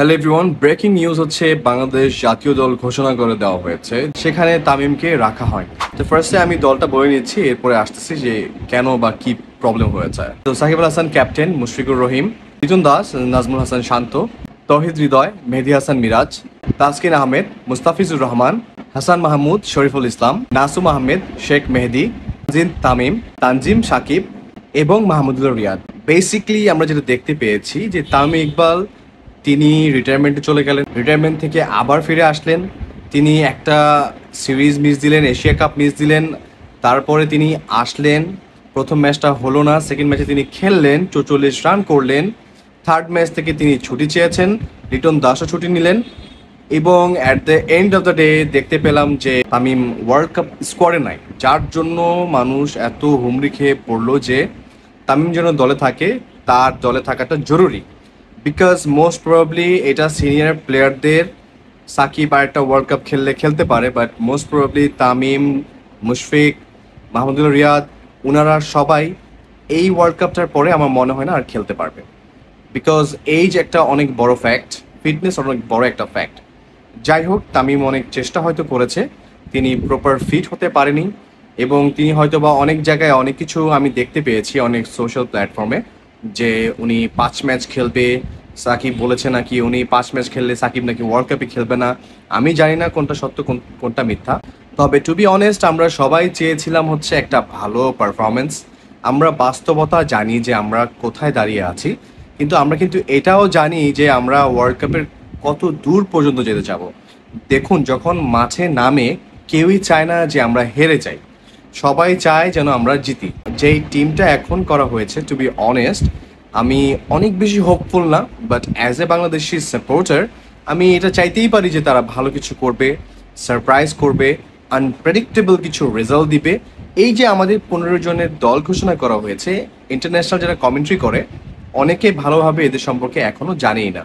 Hello everyone breaking news হচ্ছে বাংলাদেশ জাতীয় দল ঘোষণা করে দেওয়া হয়েছে। সেখানে তামিমকে রাখা হয়নি। তো ফার্স্টে আমি দলটা বলে নিচ্ছি, এরপরে আসতেছি যে কেন বা কি প্রবলেম হয়েছে। তো সাকিব হাসান ক্যাপ্টেন মুশফিকুর রহিম মিথুন দাস, নাজমুল হাসান শান্ত, তহিদ হৃদয়, মেহেদি হাসান মিরাজ, তাসকিন আহমেদ, মুস্তাফিজুর রহমান, হাসান মাহমুদ, শরীফুল ইসলাম, নাসুম আহমেদ, শেখ মেহেদি জিন তামিম, তানজিম সাকিব এবং মাহমুদুল রিয়াদ। বেসিকলি আমরা যেটা দেখতে পেয়েছি যে তামিম ইকবাল তিনি রিটায়ারমেন্টে চলে গেলেন। রিটায়ারমেন্ট থেকে আবার ফিরে আসলেন। তিনি একটা সিরিজ মিস দিলেন এশিয়া কাপ মিস দিলেন। তারপরে তিনি আসলেন। প্রথম ম্যাচটা হলো না সেকেন্ড ম্যাচে তিনি খেললেন, চৌচল্লিশ রান করলেন। থার্ড ম্যাচ থেকে তিনি ছুটি চেয়েছেন লিটন দাসও ছুটি নিলেন। এবং at the end of the day দেখতে পেলাম যে তামিম ওয়ার্ল্ড কাপ স্কোয়াডে নাই। যার জন্য মানুষ এত হুমড়ি খেয়ে পড়ল যে তামিম যেন দলে থাকে, তার দলে থাকাটা জরুরি। বিকজ মোস্ট প্রবাবলি এটা সিনিয়র প্লেয়ারদের সাকিব আর একটা ওয়ার্ল্ড কাপ খেললে খেলতে পারে but most probably Tamim, Mushfiq, Mahmudullah Riyad ওনারা সবাই এই ওয়ার্ল্ড কাপটার পরে আমার মনে হয় না আর খেলতে পারবে। বিকজ এইজ একটা অনেক বড় ফ্যাক্ট ফিটনেস অনেক বড় একটা ফ্যাক্ট যাই হোক, তামিম অনেক চেষ্টা হয়তো করেছে, তিনি প্রপার ফিট হতে পারেনি, এবং তিনি হয়তো বা অনেক জায়গায় অনেক কিছু আমি দেখতে পেয়েছি অনেক সোশ্যাল প্ল্যাটফর্মে যে উনি পাঁচ ম্যাচ খেলবে সাকিব বলেছে নাকি উনি পাঁচ ম্যাচ খেললে সাকিব নাকি ওয়ার্ল্ড কাপে খেলবে না? আমি জানি না কোনটা সত্য, কোন- কোনটা মিথ্যা। তবে টু বি অনেস্ট আমরা সবাই চেয়েছিলাম হচ্ছে একটা ভালো পারফরমেন্স আমরা বাস্তবতা জানি যে আমরা কোথায় দাঁড়িয়ে আছি। কিন্তু আমরা কিন্তু এটাও জানি যে আমরা ওয়ার্ল্ড কাপের কত দূর পর্যন্ত যেতে যাব। দেখুন, যখন মাঠে নামে, কেউই চায় না যে আমরা হেরে যাই। সবাই চায় যেন আমরা জিতি। যেই টিমটা এখন করা হয়েছে টু বি অনেস্ট আমি অনেক বেশি হোপফুল না but as a Bangladeshi supporter আমি এটা চাইতেই পারি যে তারা ভালো কিছু করবে সারপ্রাইজ করবে আনপ্রেডিক্টেবল কিছু রেজাল্ট দিবে। এই যে আমাদের পনেরো জনের দল ঘোষণা করা হয়েছে ইন্টারন্যাশনাল যারা কমেন্ট্রি করে, অনেকে ভালোভাবে এদের সম্পর্কে এখনও জানেই না।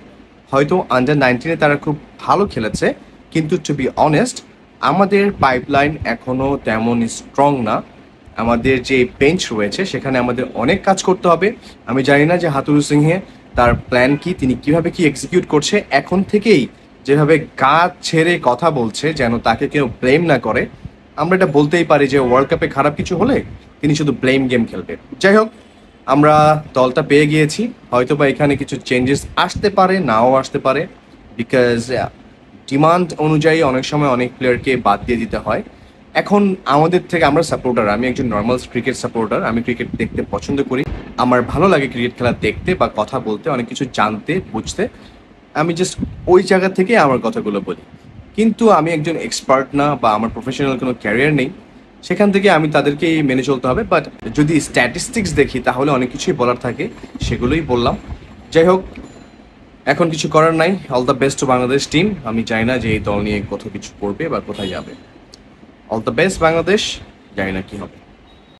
হয়তো আন্ডার নাইনটিনে তারা খুব ভালো খেলেছে, কিন্তু টু বি অনেস্ট আমাদের পাইপলাইন এখনও তেমন স্ট্রং না। আমাদের যে বেঞ্চ রয়েছে, সেখানে আমাদের অনেক কাজ করতে হবে। আমি জানি না যে হাতুরু সিংহে তার প্ল্যান কি, তিনি কীভাবে কি এক্সিকিউট করছে। এখন থেকেই যেভাবে গা ছেড়ে কথা বলছে, যেন তাকে কেউ ব্লেম না করে, আমরা এটা বলতেই পারি যে ওয়ার্ল্ড কাপে খারাপ কিছু হলে তিনি শুধু ব্লেম গেম খেলবে। যাই হোক, আমরা দলটা পেয়ে গিয়েছি। হয়তো বা এখানে কিছু চেঞ্জেস আসতে পারে, নাও আসতে পারে বিকজ ডিমান্ড অনুযায়ী অনেক সময় অনেক প্লেয়ারকে বাদ দিয়ে দিতে হয়। এখন আমাদের থেকে আমরা সাপোর্টার আমি একজন নর্মাল ক্রিকেট সাপোর্টার আমি ক্রিকেট দেখতে পছন্দ করি। আমার ভালো লাগে ক্রিকেট খেলা দেখতে বা কথা বলতে, অনেক কিছু জানতে, বুঝতে। আমি জাস্ট ওই জায়গা থেকে আমার কথাগুলো বলি। কিন্তু আমি একজন এক্সপার্ট না বা আমার প্রফেশনাল কোনো ক্যারিয়ার নেই, সেখান থেকে আমি তাদেরকেই মেনে চলতে হবে। বাট যদি স্ট্যাটিস্টিক্স দেখি, তাহলে অনেক কিছুই বলার থাকে, সেগুলোই বললাম। যাই হোক, এখন কিছু করার নাই। All the best Bangladesh team আমি চাই না যে এই দল নিয়ে কত কিছু করবে বা কোথায় যাবে। অল দ্য বেস্ট বাংলাদেশ জানি না কি হবে।